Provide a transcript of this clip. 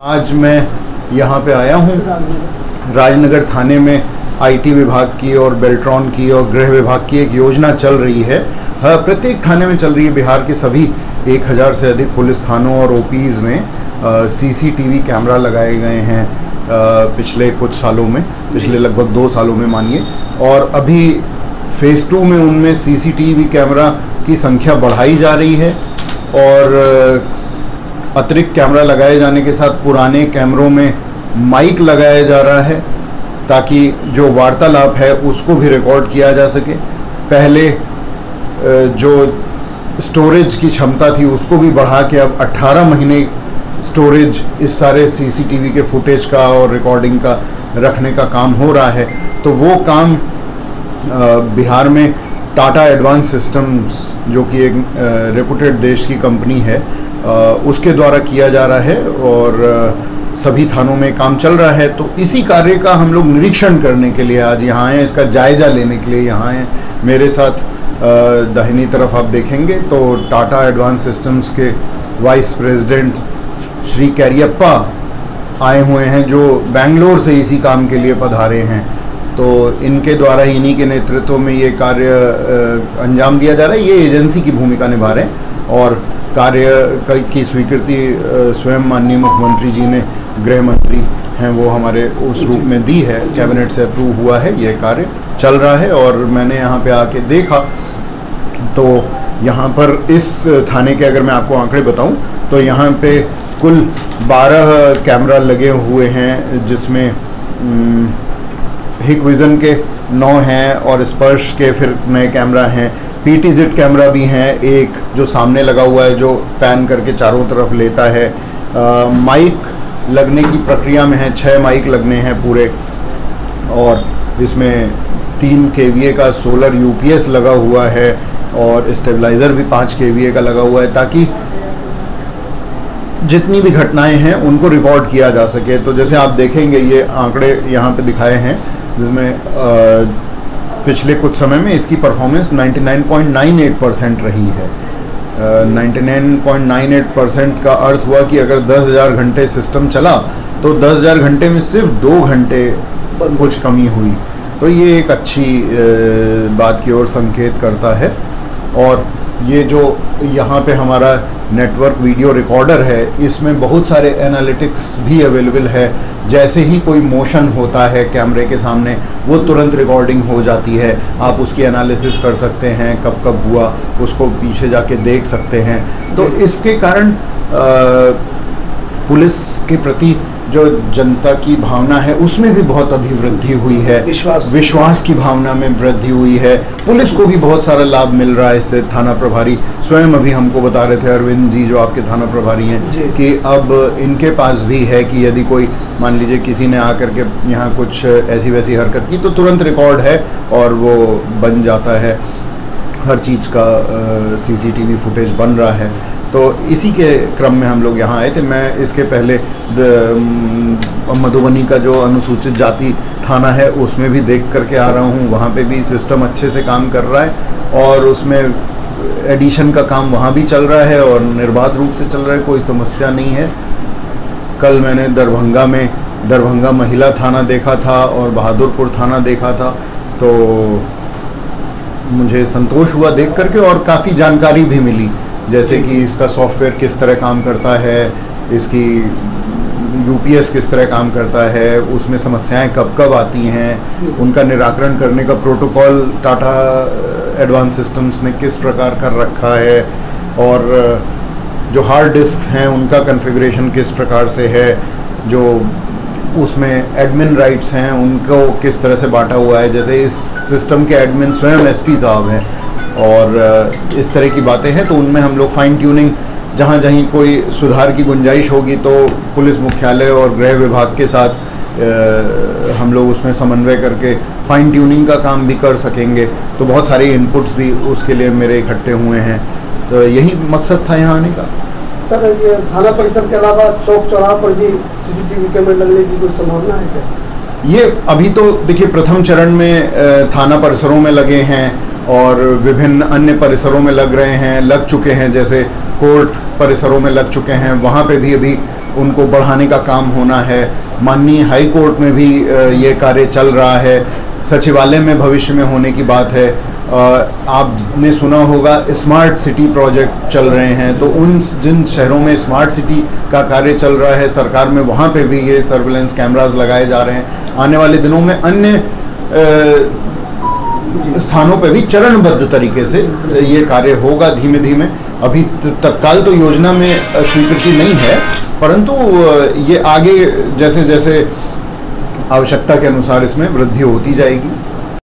आज मैं यहाँ पे आया हूँ। राजनगर थाने में आईटी विभाग की और बेल्ट्रॉन की और गृह विभाग की एक योजना चल रही है। हाँ, प्रत्येक थाने में चल रही है। बिहार के सभी एक हज़ार से अधिक पुलिस थानों और ओपीज़ में सीसीटीवी कैमरा लगाए गए हैं पिछले कुछ सालों में पिछले लगभग दो सालों में मानिए। और अभी फ़ेज़ टू में उनमें सीसीटीवी कैमरा की संख्या बढ़ाई जा रही है और अतिरिक्त कैमरा लगाए जाने के साथ पुराने कैमरों में माइक लगाया जा रहा है ताकि जो वार्तालाप है उसको भी रिकॉर्ड किया जा सके। पहले जो स्टोरेज की क्षमता थी उसको भी बढ़ा के अब 18 महीने स्टोरेज इस सारे सीसीटीवी के फुटेज का और रिकॉर्डिंग का रखने का काम हो रहा है। तो वो काम बिहार में टाटा एडवांस सिस्टम्स जो कि एक रेपुटेड देश की कंपनी है उसके द्वारा किया जा रहा है और सभी थानों में काम चल रहा है। तो इसी कार्य का हम लोग निरीक्षण करने के लिए आज यहाँ आए इसका जायज़ा लेने के लिए यहाँ आए मेरे साथ दाहिनी तरफ़ आप देखेंगे तो टाटा एडवांस सिस्टम्स के वाइस प्रेसिडेंट श्री कैरियप्पा आए हुए हैं, जो बेंगलोर से इसी काम के लिए पधारे हैं। तो इनके द्वारा ही इन्हीं के नेतृत्व में ये कार्य अंजाम दिया जा रहा है। ये एजेंसी की भूमिका निभा रहे हैं और कार्य की स्वीकृति स्वयं माननीय मुख्यमंत्री जी ने गृह मंत्री हैं, वो हमारे उस रूप में दी है। कैबिनेट से अप्रूव हुआ है, ये कार्य चल रहा है और मैंने यहाँ पे आके देखा। तो यहाँ पर इस थाने के अगर मैं आपको आंकड़े बताऊँ तो यहाँ पे कुल 12 कैमरा लगे हुए हैं, जिसमें हिक विज़न के नौ हैं और स्पर्श के फिर नए कैमरा हैं। पी टी जेड कैमरा भी हैं, एक जो सामने लगा हुआ है, जो पैन करके चारों तरफ़ लेता है। माइक लगने की प्रक्रिया में है छः माइक लगने हैं पूरे। और इसमें तीन के का सोलर यूपीएस लगा हुआ है और स्टेबलाइज़र भी पाँच के का लगा हुआ है, ताकि जितनी भी घटनाएँ हैं, उनको रिकॉर्ड किया जा सके। तो जैसे आप देखेंगे, ये आंकड़े यहाँ पे दिखाए हैं। जिसमें पिछले कुछ समय में इसकी परफॉर्मेंस 99.98 परसेंट रही है। Ninety nine point nine eight percent का अर्थ हुआ कि अगर दस हज़ार घंटे सिस्टम चला तो दस हज़ार घंटे में सिर्फ़ दो घंटे कुछ कमी हुई। तो ये एक अच्छी बात की ओर संकेत करता है। और ये जो यहाँ पे हमारा नेटवर्क वीडियो रिकॉर्डर है इसमें बहुत सारे एनालिटिक्स भी अवेलेबल है। जैसे ही कोई मोशन होता है कैमरे के सामने वो तुरंत रिकॉर्डिंग हो जाती है। आप उसकी एनालिसिस कर सकते हैं कब कब हुआ उसको पीछे जाके देख सकते हैं। तो इसके कारण आ, पुलिस के प्रति जो जनता की भावना है उसमें भी बहुत अभिवृद्धि हुई है। विश्वास। विश्वास की भावना में वृद्धि हुई है। पुलिस को भी बहुत सारा लाभ मिल रहा है इससे। थाना प्रभारी स्वयं अभी हमको बता रहे थे अरविंद जी जो आपके थाना प्रभारी हैं कि अब इनके पास भी है कि यदि कोई मान लीजिए किसी ने आकर के यहाँ कुछ ऐसी वैसी हरकत की तो तुरंत रिकॉर्ड है और वो बन जाता है। हर चीज़ का सीसीटीवी फुटेज बन रहा है। तो इसी के क्रम में हम लोग यहाँ आए थे। मैं इसके पहले मधुबनी का जो अनुसूचित जाति थाना है, उसमें भी देख करके आ रहा हूँ। वहाँ पे भी सिस्टम अच्छे से काम कर रहा है और उसमें एडिशन का काम वहाँ भी चल रहा है और निर्बाध रूप से चल रहा है, कोई समस्या नहीं है। कल मैंने दरभंगा में, दरभंगा महिला थाना देखा था और बहादुरपुर थाना देखा था। तो मुझे संतोष हुआ देख करके और काफ़ी जानकारी भी मिली। जैसे कि इसका सॉफ्टवेयर किस तरह काम करता है, इसकी यूपीएस किस तरह काम करता है, उसमें समस्याएँ कब कब आती हैं, उनका निराकरण करने का प्रोटोकॉल टाटा एडवांस सिस्टम्स ने किस प्रकार कर रखा है, और जो हार्ड डिस्क हैं उनका कन्फिग्रेशन किस प्रकार से है, जो उसमें एडमिन राइट्स हैं, उनको किस तरह से बांटा हुआ है, जैसे इस सिस्टम के एडमिन स्वयं एसपी साहब हैं और इस तरह की बातें हैं तो उनमें हम लोग फाइन ट्यूनिंग जहाँ जहीं कोई सुधार की गुंजाइश होगी तो पुलिस मुख्यालय और गृह विभाग के साथ आ, हम लोग उसमें समन्वय करके फाइन ट्यूनिंग का काम भी कर सकेंगे। तो बहुत सारे इनपुट्स भी उसके लिए मेरे इकट्ठे हुए हैं। तो यही मकसद था यहाँ आने का। सर ये थाना परिसर के अलावा चौक चौराह पर भी सीसीटीवी कैमरे लगने की कोई संभावना है क्या? ये अभी तो देखिए प्रथम चरण में थाना परिसरों में लगे हैं। और विभिन्न अन्य परिसरों में लग रहे हैं, लग चुके हैं, जैसे कोर्ट परिसरों में लग चुके हैं, वहाँ पे भी अभी उनको बढ़ाने का काम होना है। माननीय हाई कोर्ट में भी ये कार्य चल रहा है। सचिवालय में भविष्य में होने की बात है। आपने सुना होगा, स्मार्ट सिटी प्रोजेक्ट चल रहे हैं। तो उन जिन शहरों में स्मार्ट सिटी का कार्य चल रहा है, सरकार में वहाँ पे भी ये सर्विलेंस कैमरास लगाए जा रहे हैं। आने वाले दिनों में अन्य स्थानों पर भी चरणबद्ध तरीके से ये कार्य होगा धीमे धीमे। अभी तत्काल तो योजना में स्वीकृति नहीं है, परंतु ये आगे जैसे जैसे आवश्यकता के अनुसार इसमें वृद्धि होती जाएगी।